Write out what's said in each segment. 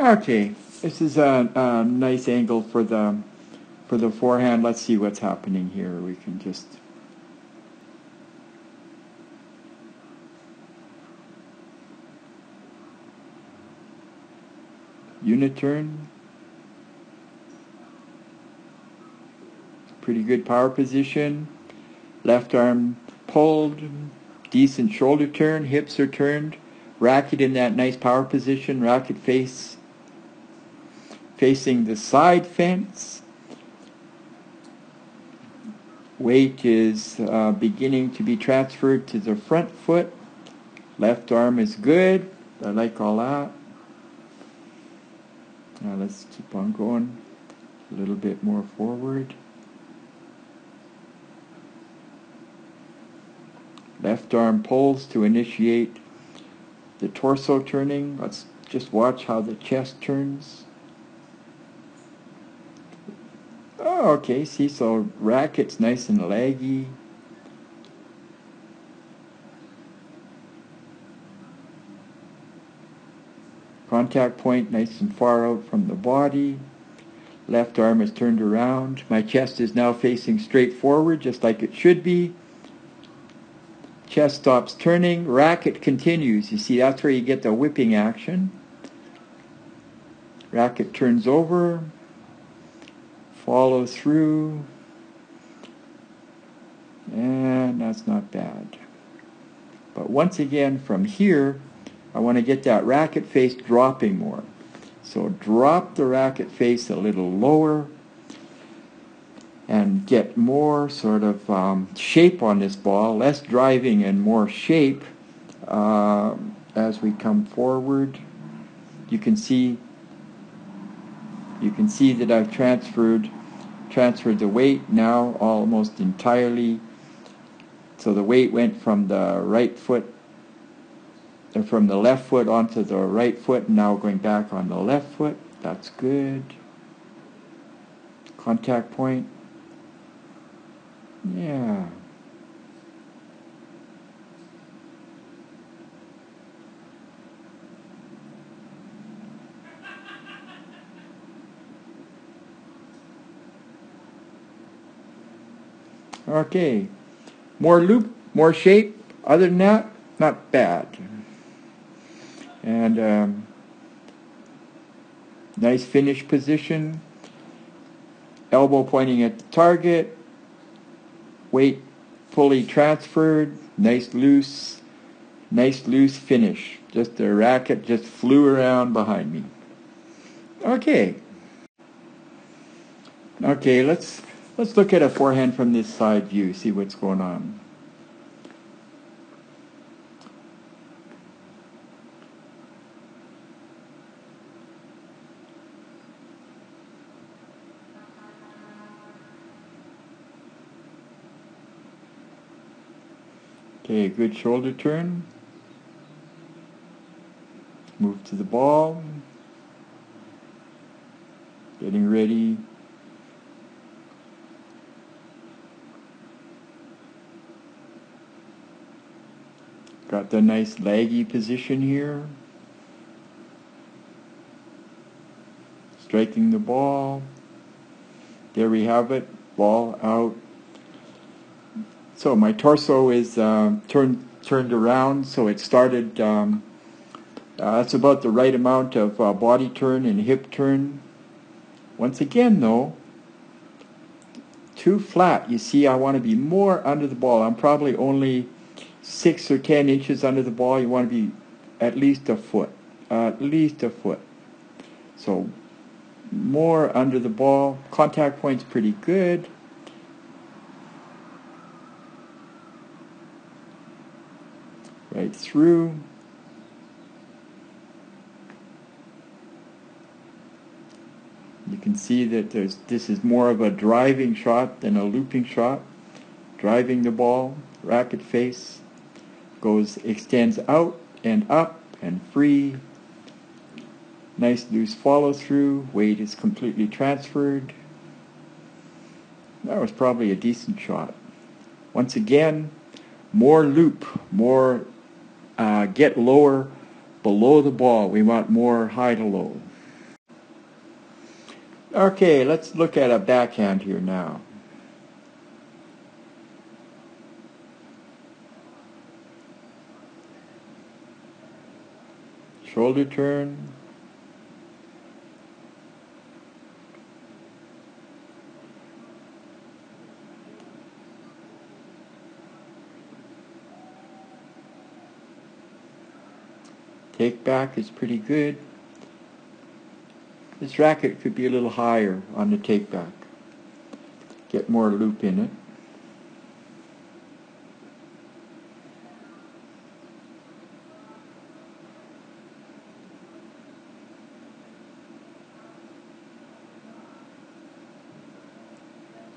Okay, this is a, a nice angle for the for the forehand. Let's see what's happening here. We can just unit turn. Pretty good power position. Left arm pulled. Decent shoulder turn. Hips are turned. Racket in that nice power position. Racket face facing the side fence. Weight is uh, beginning to be transferred to the front foot. Left arm is good. I like all that. Now let's keep on going a little bit more forward. Left arm pulls to initiate the torso turning. Let's just watch how the chest turns. Oh, okay, see, so racket's nice and leggy. Contact point nice and far out from the body. Left arm is turned around. My chest is now facing straight forward, just like it should be. Chest stops turning. Racket continues. You see, that's where you get the whipping action. Racket turns over. Follow through. And that's not bad. But once again, from here, I want to get that racket face dropping more. So drop the racket face a little lower and get more sort of um, shape on this ball, less driving and more shape uh, as we come forward. You can see you can see that I've transferred transferred the weight now almost entirely. So the weight went from the right foot or from the left foot onto the right foot, and now going back on the left foot. That's good. Contact point. Yeah. Okay. More loop, more shape. Other than that, not bad. And um, nice finish position. Elbow pointing at the target. Weight fully transferred. Nice loose nice loose finish. Just the racket just flew around behind me. Okay. Okay let's let's look at a forehand from this side view see what's going on Okay, good shoulder turn. Move to the ball. Getting ready. Got the nice laggy position here. Striking the ball. There we have it. Ball out. So my torso is uh, turned turned around, so it started. Um, uh, that's about the right amount of uh, body turn and hip turn. Once again, though, too flat. You see, I want to be more under the ball. I'm probably only six or ten inches under the ball. You want to be at least a foot, at least a foot. So more under the ball. Contact point's pretty good. right through. You can see that there's, this is more of a driving shot than a looping shot. Driving the ball, racket face, goes, extends out and up and free. Nice loose follow through, weight is completely transferred. That was probably a decent shot. Once again, more loop, more uh, get lower below the ball. We want more high to low. Okay, let's look at a backhand here now. Shoulder turn. Take back is pretty good. This racket could be a little higher on the take back. Get more loop in it.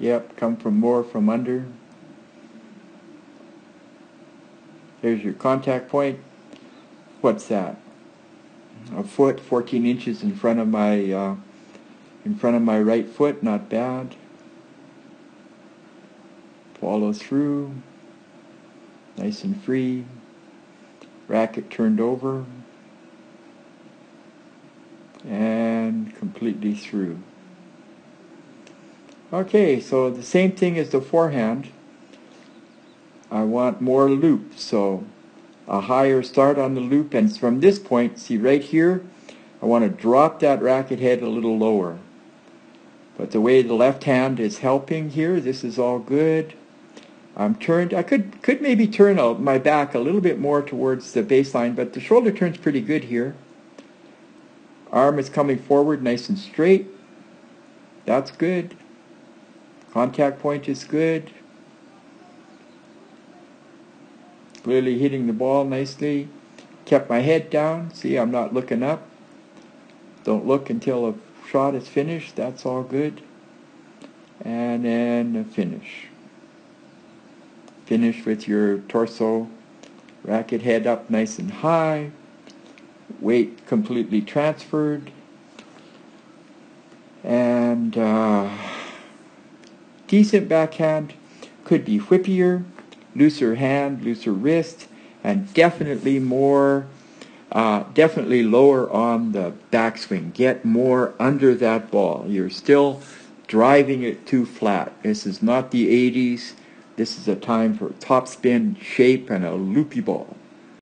Yep, come from more from under. There's your contact point. What's that? A foot, 14 inches in front of my uh, in front of my right foot. Not bad. Follow through. Nice and free. Racket turned over. And completely through. Okay, so the same thing as the forehand. I want more loop, so a higher start on the loop, and from this point, see right here, I want to drop that racket head a little lower. But the way the left hand is helping here, this is all good. I'm turned, I could, could maybe turn my back a little bit more towards the baseline, but the shoulder turn's pretty good here. Arm is coming forward nice and straight. That's good. Contact point is good. Clearly hitting the ball nicely. Kept my head down. See, I'm not looking up. Don't look until a shot is finished. That's all good. And then finish. Finish with your torso, racket head up nice and high. Weight completely transferred. And... Uh, Decent backhand could be whippier, looser hand, looser wrist, and definitely more, uh, definitely lower on the backswing. Get more under that ball. You're still driving it too flat. This is not the 80s. This is a time for topspin shape and a loopy ball.